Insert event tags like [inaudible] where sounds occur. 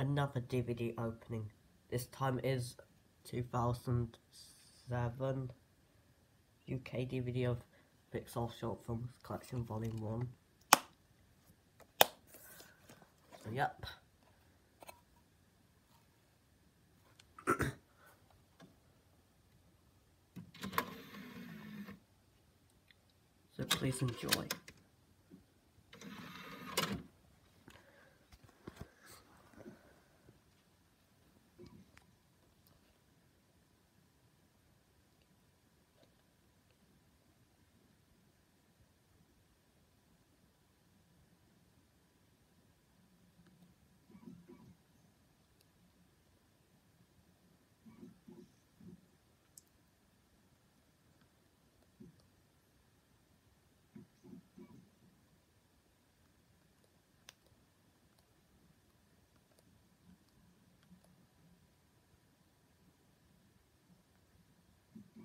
another DVD opening. This time is 2007 UK DVD of Pixar Short Films Collection Volume 1. So, yep. [coughs] so please enjoy.